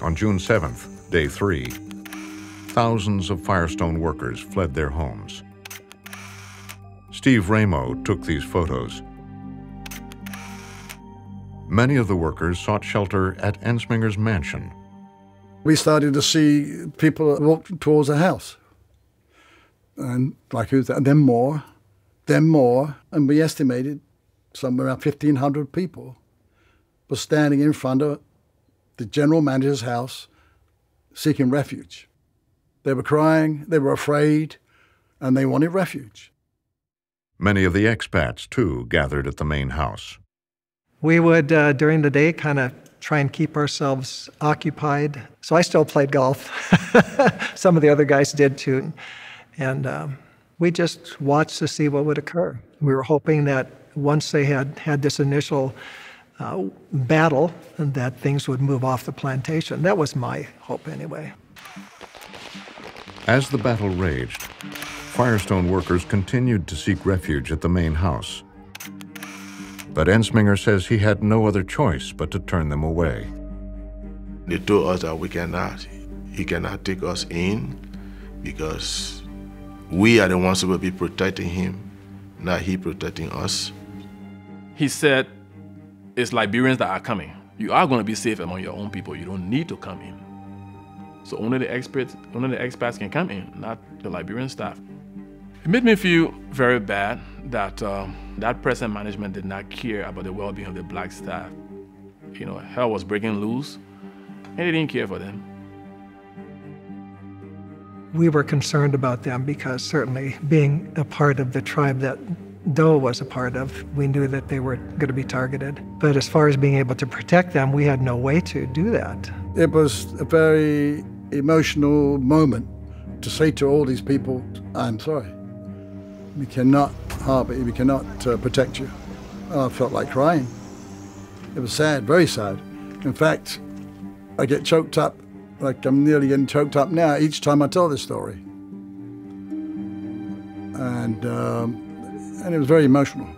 On June 7th, day three, thousands of Firestone workers fled their homes. Steve Ramo took these photos. Many of the workers sought shelter at Ensminger's mansion. We started to see people walk towards the house. And like who's that? Then more, then more. And we estimated somewhere around 1,500 people were standing in front of the general manager's house seeking refuge. They were crying, they were afraid, and they wanted refuge. Many of the expats, too, gathered at the main house. We would, uh, during the day, kind of try and keep ourselves occupied. So I still played golf. Some of the other guys did too. And um, we just watched to see what would occur. We were hoping that once they had had this initial uh, battle, and that things would move off the plantation. That was my hope, anyway. As the battle raged, Firestone workers continued to seek refuge at the main house. But Ensminger says he had no other choice but to turn them away. They told us that we cannot, he cannot take us in because we are the ones who will be protecting him, not he protecting us. He said, it's Liberians that are coming. You are going to be safe among your own people. You don't need to come in. So only the experts, only the expats can come in, not the Liberian staff. It made me feel very bad that um, that present management did not care about the well-being of the black staff. You know, hell was breaking loose, and they didn't care for them. We were concerned about them because certainly being a part of the tribe that Doe was a part of, we knew that they were going to be targeted. But as far as being able to protect them, we had no way to do that. It was a very emotional moment to say to all these people, I'm sorry. We cannot harbor you, we cannot uh, protect you. Oh, I felt like crying. It was sad, very sad. In fact, I get choked up, like I'm nearly getting choked up now each time I tell this story. And, um, and it was very emotional.